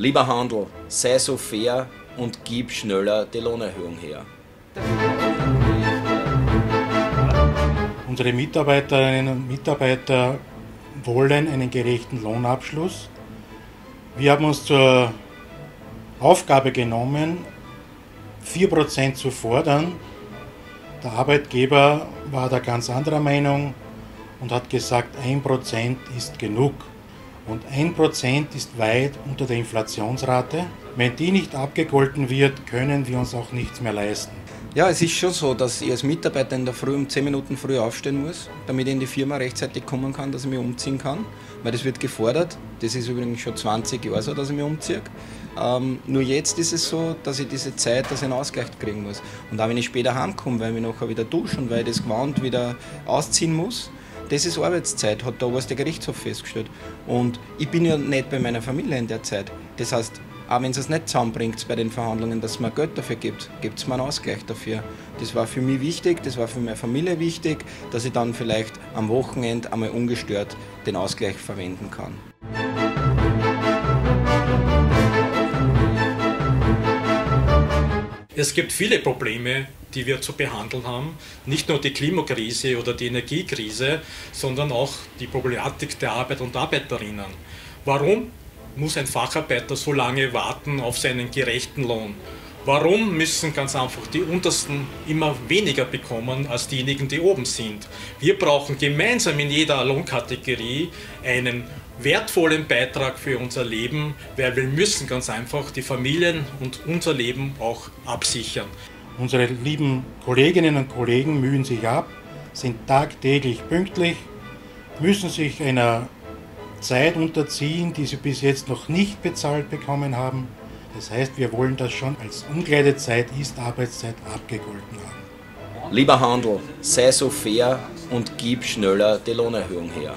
Lieber Handel, sei so fair und gib schneller die Lohnerhöhung her. Unsere Mitarbeiterinnen und Mitarbeiter wollen einen gerechten Lohnabschluss. Wir haben uns zur Aufgabe genommen, 4% zu fordern. Der Arbeitgeber war da ganz anderer Meinung und hat gesagt, 1% ist genug. Und 1% ist weit unter der Inflationsrate. Wenn die nicht abgegolten wird, können wir uns auch nichts mehr leisten. Ja, es ist schon so, dass ich als Mitarbeiter in der Früh um 10 Minuten früh aufstehen muss, damit ich in die Firma rechtzeitig kommen kann, dass ich mich umziehen kann. Weil das wird gefordert. Das ist übrigens schon 20 Jahre so, dass ich mich umziehe. Ähm, nur jetzt ist es so, dass ich diese Zeit, dass ich einen Ausgleich kriegen muss. Und auch wenn ich später heimkomme, weil ich nachher wieder dusche und weil ich das Gewand wieder ausziehen muss, das ist Arbeitszeit, hat der oberste Gerichtshof festgestellt. Und ich bin ja nicht bei meiner Familie in der Zeit. Das heißt, auch wenn es nicht zusammenbringt bei den Verhandlungen, dass man Geld dafür gibt, gibt es mir einen Ausgleich dafür. Das war für mich wichtig, das war für meine Familie wichtig, dass ich dann vielleicht am Wochenende einmal ungestört den Ausgleich verwenden kann. Es gibt viele Probleme, die wir zu behandeln haben. Nicht nur die Klimakrise oder die Energiekrise, sondern auch die Problematik der Arbeit und Arbeiterinnen. Warum muss ein Facharbeiter so lange warten auf seinen gerechten Lohn? Warum müssen ganz einfach die Untersten immer weniger bekommen als diejenigen, die oben sind? Wir brauchen gemeinsam in jeder Lohnkategorie einen wertvollen Beitrag für unser Leben, weil wir müssen ganz einfach die Familien und unser Leben auch absichern. Unsere lieben Kolleginnen und Kollegen mühen sich ab, sind tagtäglich pünktlich, müssen sich einer Zeit unterziehen, die sie bis jetzt noch nicht bezahlt bekommen haben. Das heißt, wir wollen das schon als Umkleidezeit ist Arbeitszeit abgegolten haben. Lieber Handel, sei so fair und gib schneller die Lohnerhöhung her.